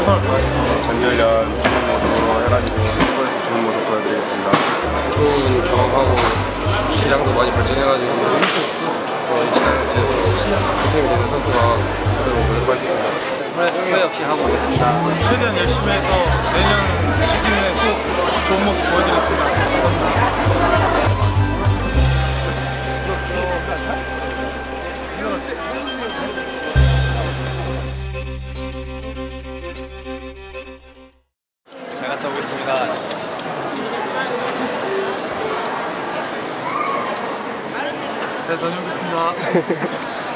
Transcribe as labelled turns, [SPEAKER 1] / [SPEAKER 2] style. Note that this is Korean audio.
[SPEAKER 1] 최선을 다하겠습니다.
[SPEAKER 2] 전열련 좋은 모습으로 해가지고 한국에서 좋은 모습 보여드리겠습니다.
[SPEAKER 3] 좋은 경험하고 시장도 많이 발전해가지고 1등 어, 이 시장에서 보탬이 되는 선수가 되도록 노력할 수 있습니다. 후회 없이 하고 오겠습니다.
[SPEAKER 1] 최대한 열심히 해서 내년 시즌에
[SPEAKER 2] 갔다 오겠습니다.
[SPEAKER 1] 잘 다녀오겠습니다.